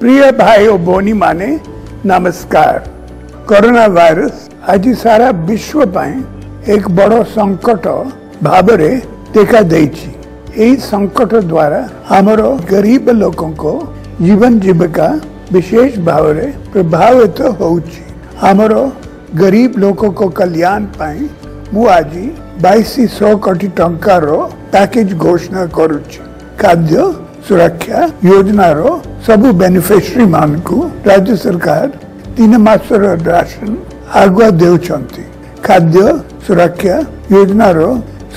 प्रिय भाई और बोनी माने नमस्कार कोरोना वायरस आज सारा विश्व पाए एक बड़ संकट भाव देखा दे संकट द्वारा आमर गरीब लोक को जीवन जीविका विशेष भाव प्रभावित तो होमर गरीब लोक को कल्याण पाए मु आज बैश कोटी टकरेज घोषणा करुच खाद्य सुरक्षा योजना रो सब बेनिफिशरी मान को राज्य सरकार तीन मास राशन आगुआ दे खाद्य सुरक्षा योजना रो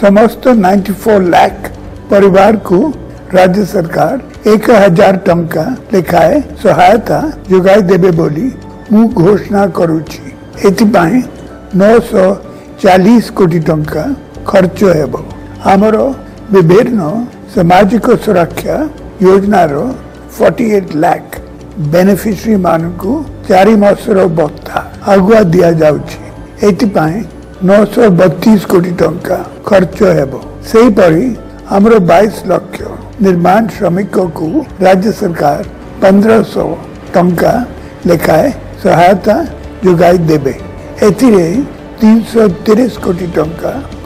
समस्त 94 लाख परिवार को राज्य सरकार एक हजार टंका लिखाए सहायता जोगाय देबे बोली मु घोषणा करूची एतिपाई 940 कोटी टंका खर्च हेबो हमरो विभिन्न सामाजिक सुरक्षा योजना रो 48 लाख बेनिफिशरी मान को चार मसर भत्ता आगुआ दि जाऊपाई नौश बतीस कोटी टाइम खर्च हो आम 22 लक्ष निर्माण श्रमिक को राज्य सरकार पंद्रह सौ टंका लेखाए सहायता जगह देवे एन सौ तीस कोटी टाइम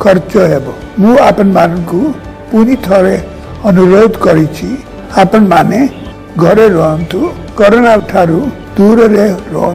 खर्च हो पुनी थरे अनुरोध करी आपण माने घरे रुहतु कोरोना ठारु दूर रे रुहतु